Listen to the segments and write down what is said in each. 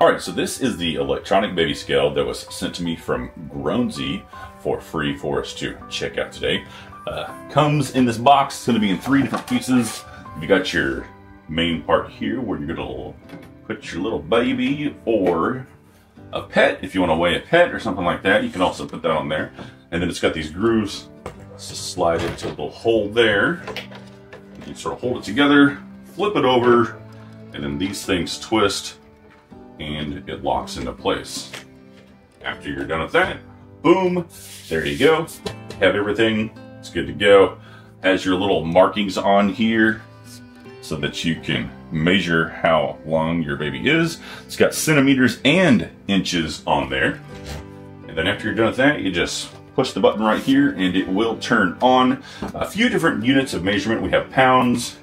All right, so this is the electronic baby scale that was sent to me from Grownsy for free for us to check out today. Uh, comes in this box, it's gonna be in three different pieces. You got your main part here where you're gonna put your little baby or a pet, if you wanna weigh a pet or something like that, you can also put that on there. And then it's got these grooves to slide into a little hole there. You can sort of hold it together, flip it over, and then these things twist and it locks into place. After you're done with that, boom, there you go. Have everything, it's good to go. Has your little markings on here so that you can measure how long your baby is. It's got centimeters and inches on there. And then after you're done with that, you just push the button right here and it will turn on. A few different units of measurement. We have pounds,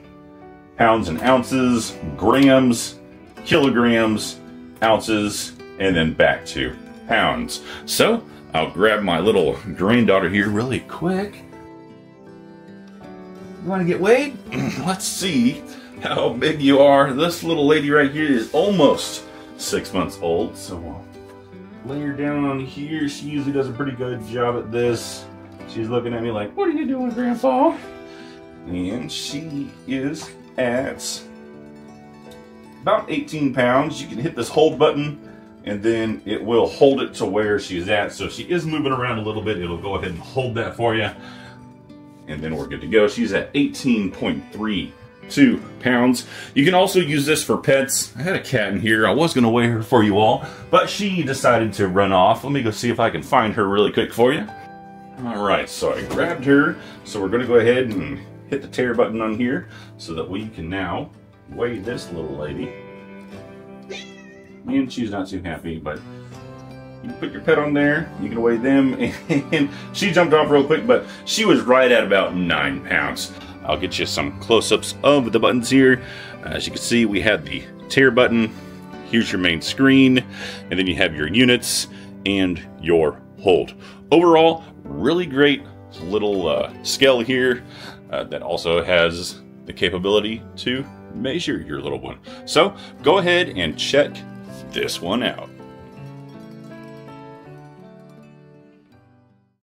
pounds and ounces, grams, kilograms, ounces, and then back to pounds. So I'll grab my little granddaughter here really quick. You want to get weighed? Let's see how big you are. This little lady right here is almost six months old. So we'll lay her down on here. She usually does a pretty good job at this. She's looking at me like, what are you doing, Grandpa? And she is at about 18 pounds. You can hit this hold button and then it will hold it to where she's at. So she is moving around a little bit, it'll go ahead and hold that for you. And then we're good to go. She's at 18.32 pounds. You can also use this for pets. I had a cat in here. I was going to weigh her for you all, but she decided to run off. Let me go see if I can find her really quick for you. All right, so I grabbed her. So we're going to go ahead and hit the tare button on here so that we can now weigh this little lady. And she's not too happy, but you put your pet on there, you can weigh them, and she jumped off real quick, but she was right at about nine pounds. I'll get you some close-ups of the buttons here. As you can see, we have the tare button. Here's your main screen, and then you have your units and your hold. Overall, really great little uh, scale here uh, that also has the capability to measure your little one. So go ahead and check this one out.